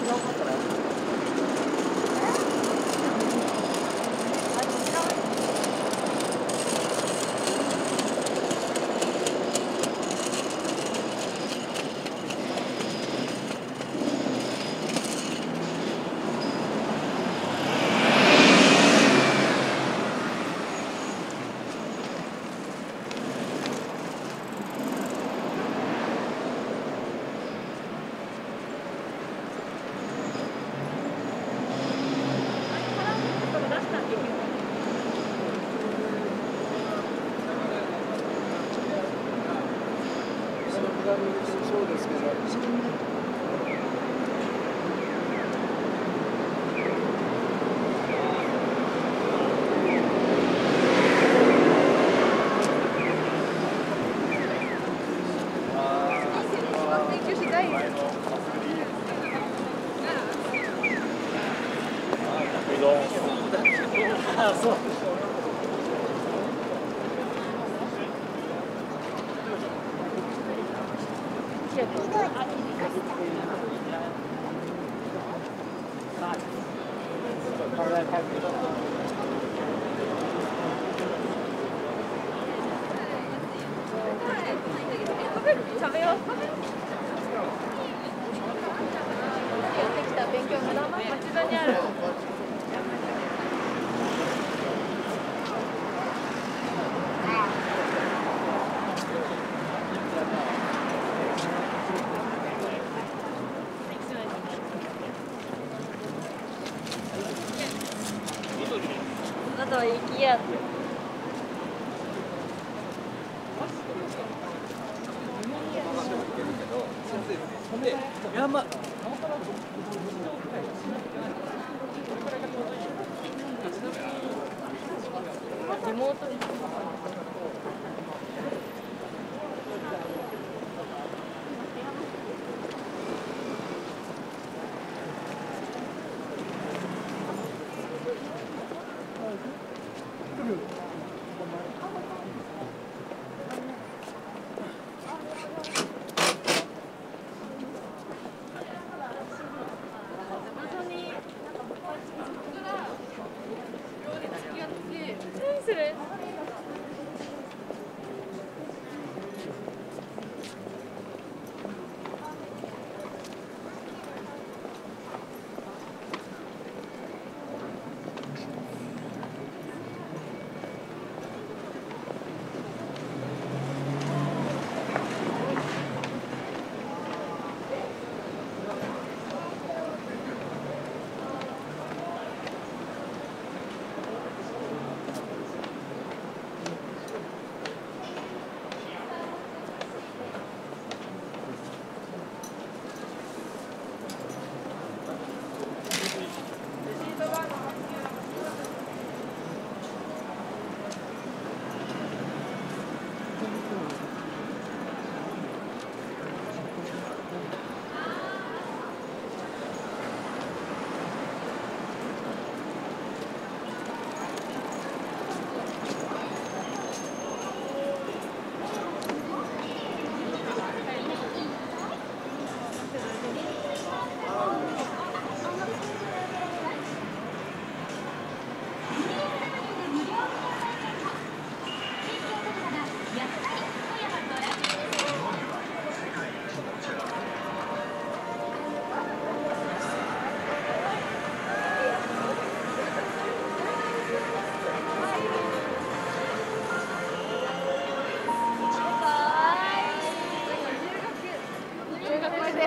昨日買ったら間にそうですけど。食べよう。 行きや。で山リモート isn't it? そ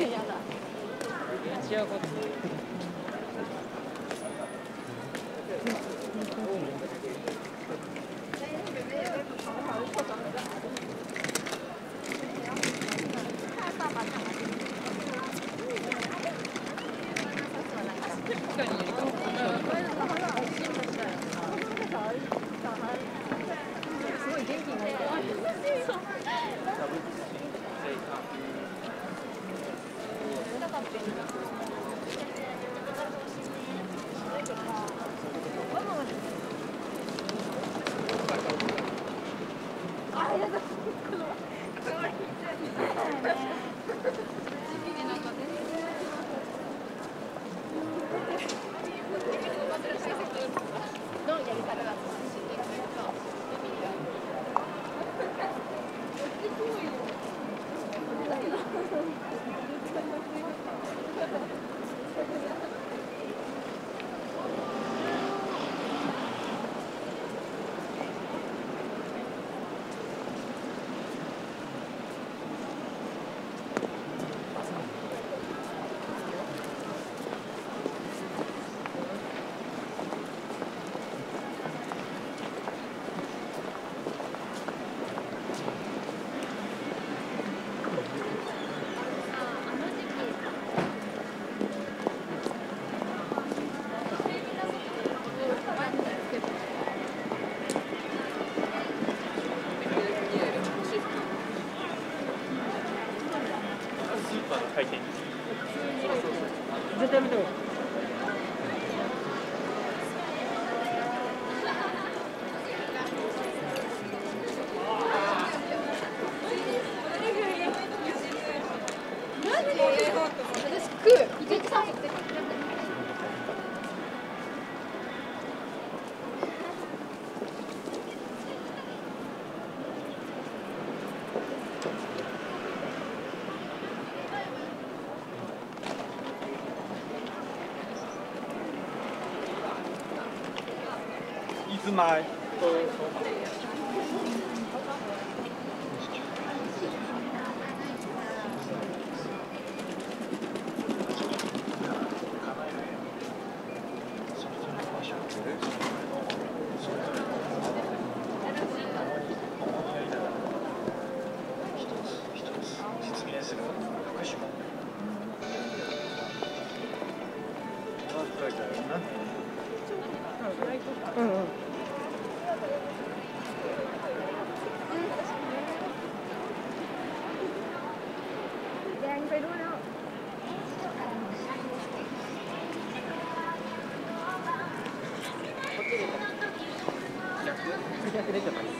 れ やだ。違うことすつまいうんうん躍できたと